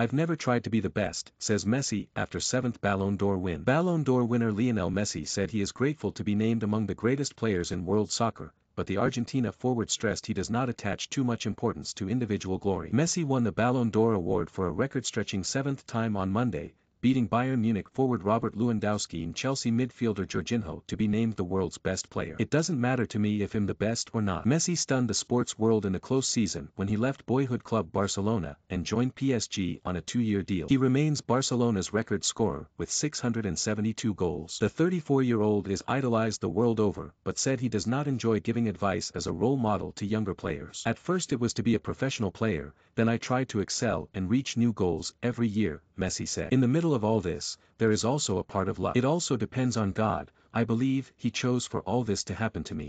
I've never tried to be the best, says Messi after seventh Ballon d'Or win. Ballon d'Or winner Lionel Messi said he is grateful to be named among the greatest players in world soccer, but the Argentina forward stressed he does not attach too much importance to individual glory. Messi won the Ballon d'Or award for a record-stretching seventh time on Monday, beating Bayern Munich forward Robert Lewandowski and Chelsea midfielder Jorginho to be named the world's best player. It doesn't matter to me if I'm the best or not. Messi stunned the sports world in a close season when he left boyhood club Barcelona and joined PSG on a two-year deal. He remains Barcelona's record scorer with 672 goals. The 34-year-old is idolized the world over but said he does not enjoy giving advice as a role model to younger players. At first it was to be a professional player, then I tried to excel and reach new goals every year, Messi said. In the middle of all this, there is also a part of luck. It also depends on God, I believe he chose for all this to happen to me.